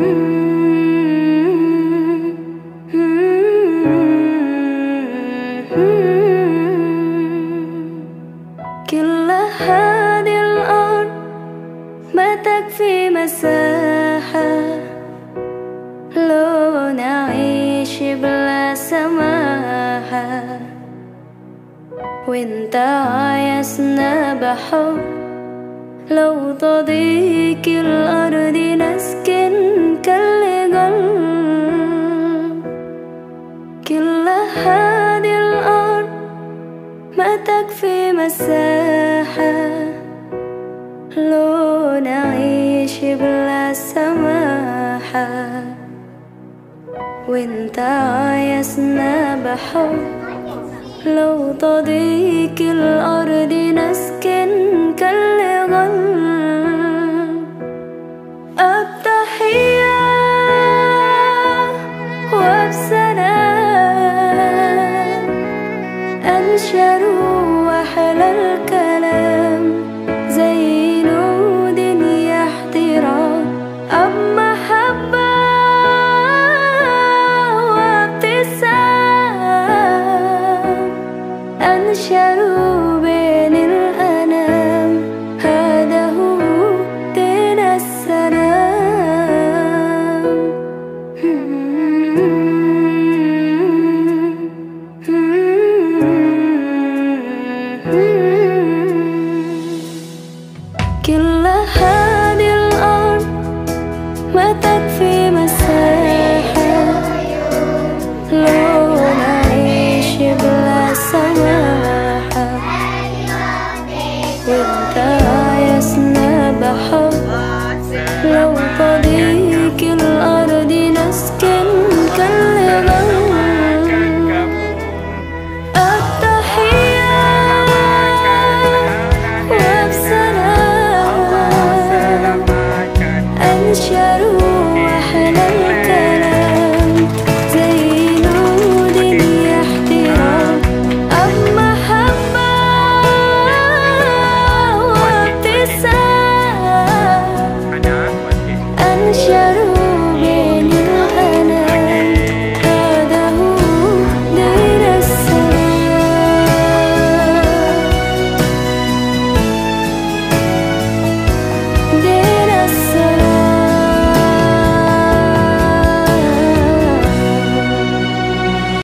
كل هذه الأرض ما تكفي مساحة. لو نعيش بلا سماحة. وإنت عايزنا بحب. لو تضيق الأرض نسكن هذه الأرض ما تكفي مساحة. لو نعيش بلا سماحة. وانت عايزنا بحب. لو تضيق الأرض نسكن كل قلب أنشر وحل الكلام tak viel